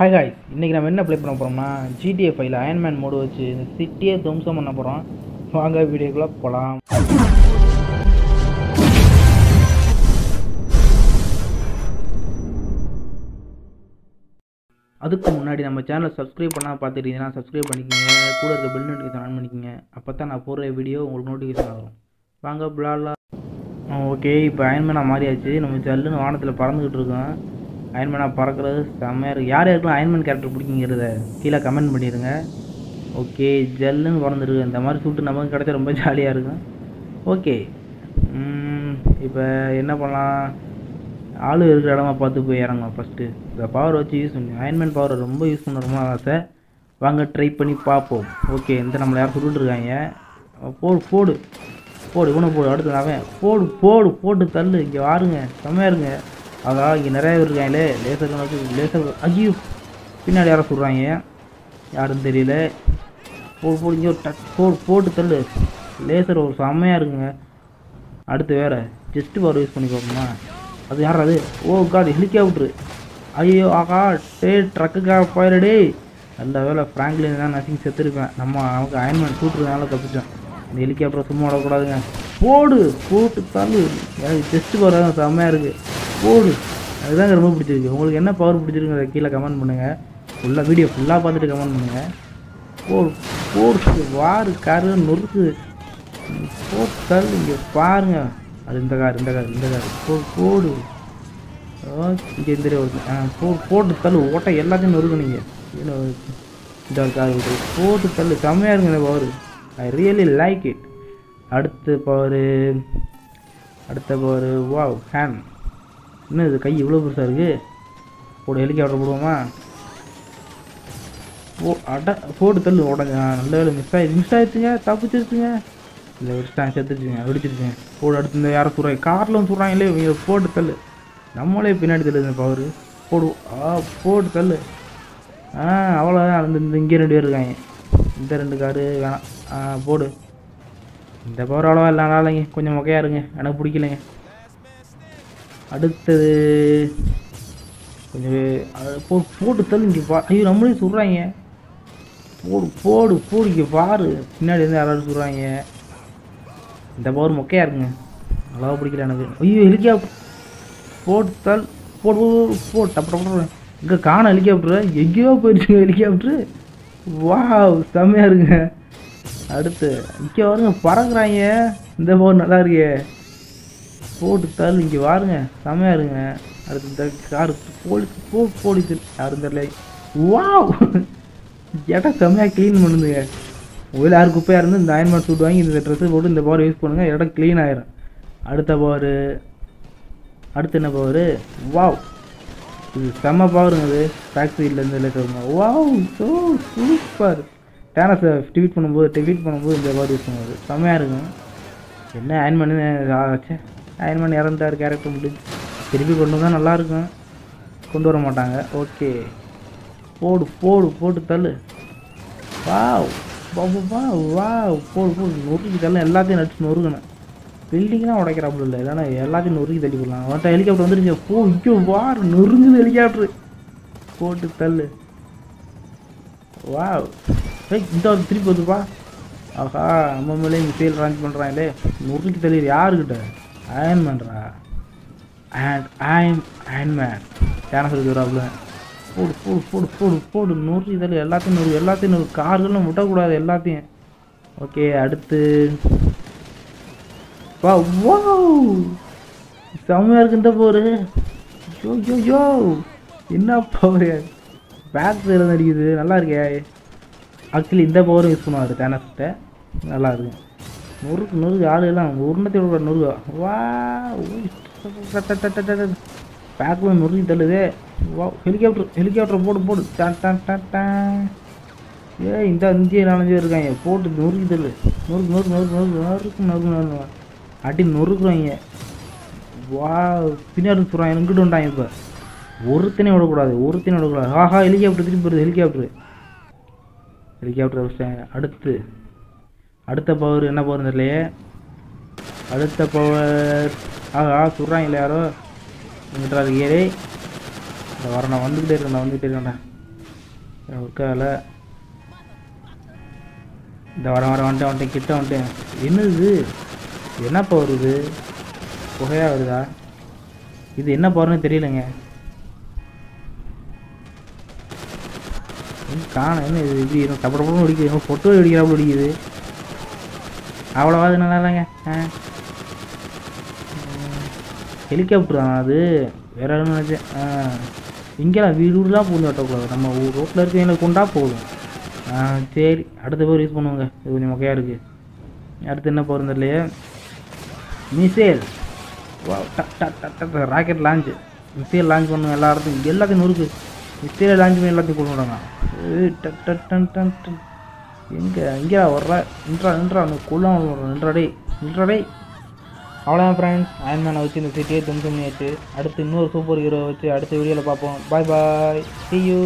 Hi hi இன்றைக்கி நம்ம என்ன ப்ளே பண்ண போகிறோம்னா ஜிடிஏ ஃபைவ்ல அயன்மேன் மோடு வச்சு இந்த சிட்டியே துவம்சம் பண்ண போகிறோம் வாங்க வீடியோக்குள்ளே போகலாம் அதுக்கு முன்னாடி நம்ம சேனலை சப்ஸ்கிரைப் பண்ணால் பார்த்துட்டீங்கன்னா சப்ஸ்கிரைப் பண்ணிக்கோங்க. கூட இருக்க பெல் நோட்டிஃபிகேஷன் ஆன் பண்ணிக்கோங்க. அப்போ தான் நான் போடுற வீடியோ உங்களுக்கு நோட்டிஃபிகேஷன் ஆகும் வாங்க பிளாலா ஓகே இப்போ அயன்மேனாக மாறியாச்சு. நம்ம ஜல்லுன்னு வானத்தில் பறந்துக்கிட்டு இருக்கோம். அயன்மேனாக பறக்கிறது செம்மையாக இருக்குது யார் யாருக்கெல்லாம் அயன்மேன் கேரக்டர் பிடிக்குங்கிறத கீழே கமெண்ட் பண்ணிடுங்க. ஓகே ஜல்லுன்னு பறந்துருக்கு. இந்த மாதிரி சூட்டு நமக்கு கிடச்சா ரொம்ப ஜாலியாக இருக்கும். ஓகே இப்போ என்ன பண்ணலாம்? ஆளு இருக்கிற இடமா பார்த்து போய் இறங்கலாம் ஃபஸ்ட்டு இந்த பவர் வச்சு யூஸ் பண்ணி அயன்மேன் பவரை ரொம்ப யூஸ் பண்ண ரொம்ப ஆசை. வாங்க ட்ரை பண்ணி பார்ப்போம். ஓகே இந்த நம்மளை யாரும் சுட்டுட்டு இருக்காங்க. போடு போடு. போடு இவனை போடு. அடுத்து அவன் போடு போடு போட்டு தள்ளு. இங்கே வாருங்க. செம்மையாக இருங்க. அதான் இங்கே நிறைய பேர் இருக்காங்களே லேசர் லேசர் ஐயோ பின்னாடி யாரோ சொல்கிறாங்க யாருன்னு தெரியல. போடு போடு இங்கே ஒரு போட்டு தள்ளு. லேசர் ஒரு செம்மையாக இருக்குங்க. அடுத்து வேறு ஜஸ்ட் பவர் யூஸ் பண்ணி பார்ப்போமா? அது யார் அது? ஓ காட் ஹெலிகாப்டரு ஐயோ ஆகா டே ட்ரக்குக்காக போயிடடே. நல்ல வேலை ஃப்ராங்க்லின் தான் நசிங் செத்துருப்பேன். நம்ம நமக்கு அயன்மேன் சூட்டுறதுனால தப்பிச்சோம். இந்த ஹெலிகாப்டரை சும்மா விடக்கூடாதுங்க. போடு போட்டு தள்ளு. எனக்கு ஜஸ்ட் பவர் செம்மையாக இருக்குது போடு. அதுதாங்க ரொம்ப பிடிச்சிருக்கு. உங்களுக்கு என்ன பவர் பிடிச்சிருக்குங்க கீழே கமெண்ட் பண்ணுங்கள் ஃபுல்லாக வீடியோ ஃபுல்லாக பார்த்துட்டு கமெண்ட் பண்ணுங்கள் போடு போடு. வாரு காரு நொறுக்கு. போட்டு இங்கே பாருங்க. அது இந்த கார் இந்த கார் இந்த கார். போ போடு. இங்கே இந்த ஆ போ போட்டு தள்ளு ஓட்டை எல்லாத்தையும் நொறுக்கு நீங்கள் இந்த கார் விட்டு போட்டு தள்ளு செம்மையாக இருங்க இந்த power I really like it அடுத்த பவர் அடுத்த பவர் வாவ் ஹேண்ட் என்ன இது கை இவ்வளோ பெருசாக இருக்குது போடு ஹெலிகாப்டர் போடுவோமா? ஓ அட போட்டு தள்ளு உடஞ்ச நல்ல வேலை மிஸ் ஆகி மிஸ் ஆகிடுச்சுங்க தப்பிச்சிருச்சுங்க. இல்லை வெடிச்சிட்டாங்க செத்துருச்சுங்க வெடிச்சிருச்சுங்க. போடு அடுத்து இந்த யாரும் சுடுறாங்க. காரில் வந்து இல்லையே இவங்க போட்டு தள்ளு. நம்மளே பின்னாடி தள்ளுது பவர் போடு ஆ போட்டு தள்ளு. ஆ அவ்வளோதான் அந்த இங்கே ரெண்டு பேர் இருக்காங்க. இந்த ரெண்டு காரு வேணாம். ஆ போடு. இந்த பவர் அவ்வளோவா இல்லை இல்லைங்க கொஞ்சம் மொக்கையாக இருங்க. எனக்கு பிடிக்கலைங்க. அடுத்தது கொஞ்சம் போ போட்டு தள்ளு இங்கே பா ஐயோ நம்மளே சொல்கிறாங்க போடு. போடு போடு இங்கே பாரு பின்னாடி இருந்து யாராவது சொல்கிறாங்க இந்த பவர் மொக்கையாக இருக்குங்க. அவ்வளோவா பிடிக்கல எனக்கு. ஐயோ ஹெலிகாப்டர் போட்டு தள் போடு போ டப்பு டப்பு இங்கே காண ஹெலிகாப்டர் எங்கேயோ போயிடுச்சுங்க ஹெலிகாப்டரு வா செம்மையாக இருக்குங்க. அடுத்து இங்கே வருங்க பறக்குறாங்க. இந்த பவர் நல்லா இருக்கே. போட்டு தள்ளு இங்கே வாருங்க. செம்மையாக இருங்க. அடுத்து இந்த கார் போலீஸ் போ போலீஸ். யாரும் தெரியல. வாவ் இடம் செம்மையாக க்ளீன் பண்ணுதுங்க. உள்ள யார் குப்பையாக இருந்து இந்த அயன்மேன் சூட் வாங்கி இந்த ட்ரெஸ்ஸு போட்டு இந்த பவர் யூஸ் பண்ணுங்கள் இடம் க்ளீன் ஆயிரும். அடுத்த பவர் அடுத்து என்ன பவர் வாவ் இது செம்ம பவருங்க அது ஃபேக்ட்ரியிலேருந்து இல்லை வாவ் ஸோ சூப்பர் டேனஸை டிவீட் பண்ணும்போது டிவீட் பண்ணும்போது இந்த பவர் யூஸ் பண்ணுவார். செம்மையாக இருக்கும். என்ன அயன்மேன் ஆச்சு அயன்மேன் இறந்துட்டார் கேரக்டர் முடிஞ்சு. திருப்பி கொண்டு வந்தால் நல்லாயிருக்கும் கொண்டு வர மாட்டாங்க. ஓகே போடு போடு போட்டு தள்ளு. வாவ் வா வா போடு போடு. நொறுக்கி தள்ள. எல்லாத்தையும் நடிச்சு நொறுக்கணும். பில்டிங்லாம் உடைக்கிறாப்புல இல்லை. இல்லைனா எல்லாத்தையும் நொறுக்கி தள்ளி போடலாம். அவன்கிட்ட ஹெலிகாப்டர் வந்துருச்சு. போ ஐயோ வா நொறுங்குது ஹெலிகாப்டர் போட்டு தள்ளு. வா ஏய் இந்த திருப்பி வந்துப்பா ஆஹா நம்ம மேலே மிசைல் ரேஞ்ச் பண்ணுறாங்களே நொறுக்கி தள்ளி யாருக்கிட்ட? அயன் பண்ணுறா அண்ட் அயன் அயன்மேன் சேனல் சொல்லி வராப்புல போடு போடு போடு போடு போடு. நூறு இதில் எல்லாத்தையும் நூறு எல்லாத்தையும் நூறு கார்களும் விட்டக்கூடாது எல்லாத்தையும். ஓகே அடுத்து. வா வா செம்மையாக இருக்கு இந்த போர் யோ யோ யோ! என்ன பவர் பேக் சைடில் அடிக்குது. நல்லா இருக்கே ஆக்சுவலி இந்த பவரும் யூஸ் பண்ணுவார் தேனஸ்கிட்ட நல்லா இருக்கும் நொறுக்கு நொறுக்கு ஆளு எல்லாம் உருண்டத்தை விட நொறுக்கு வா பேக்கில் நொறுக்கி தள்ளுதே. வா ஹெலிகாப்டர் ஹெலிகாப்டர் போடு போடு. டான் டான் டான் டான். ஏ இந்த இந்தியா நாலஞ்சு இருக்காங்க. போட்டு நொறுக்கி தள்ளு. நொறுக்கு நொறுக்கு நொறுக்கு நொறுக்கு நொறுக்கு நொறுக்கு நொறுக்கு அடி நொறுக்குறாங்க வா பின்னாடி சொல்கிறாங்க எங்கிட்ட வந்தாங்க இப்போ. ஒருத்தனையும் விடக்கூடாது. ஒருத்தனையும் விடக்கூடாது. ஆஹா ஹெலிகாப்டர் திருப்பி வருது ஹெலிகாப்டர் ஹெலிகாப்டர் அடுத்து. அடுத்த பவர் என்ன பவர் தெரியலையே. அடுத்த பவர் ஆஹா சொல்கிறாங்களே யாரோ? இங்கிட்ட ஏறே இந்த வர நான் வந்துக்கிட்டே இருக்கேன் நான் வந்துக்கிட்டே இருக்கேன்டா ஒர்க்கால இந்த வர வர வந்துட்டேன் வந்துட்டேன் கிட்ட வந்துட்டேன். என்னது இது? என்ன பவர் இது? புகையாக வருதா? இது என்ன பவர்னு தெரியலங்க. காணும் என்ன இது? இப்படி டப்பு டப்புன்னு ஃபோட்டோ வெடிக்கிறாப்புல அடிக்குது. அவ்வளோவா அது நல்லா இல்லைங்க. ஆ. ஹெலிகாப்டர் தான் அது? வேற எதுவும் நினச்சேன் ஆ. இங்கெல்லாம் வீடு வீடுலாம் பூந்து வெட்டக்கூடாது நம்ம ஊர் ரோட்டில் இருக்கவங்களை கொண்டா போதும். ஆ சரி. அடுத்த பேர் யூஸ் பண்ணுவோங்க. இது கொஞ்சம் மொக்கையாக இருக்குது அடுத்து என்ன போகிறது இல்லையே missile rocket launch missile launch பண்ணுவோம் எல்லா இடத்துக்கும். எல்லாத்தையும் நொறுக்கு. மிசைலை லான்ச் பண்ணி எல்லாத்தையும் கொண்டு விடுங்க எங்கே இங்கே வர்ற. நின்றா நின்றா அந்த குள்ளம் நின்றா டேய் நின்றா டேய். அவ்வளோதான் ஃப்ரெண்ட்ஸ் அயன்மேனை வச்சு இந்த சிட்டியை தும் பண்ணியாச்சு. அடுத்து இன்னொரு சூப்பர் ஹீரோ வச்சு அடுத்த வீடியோவில் பார்ப்போம். பாய் பாய் சி யூ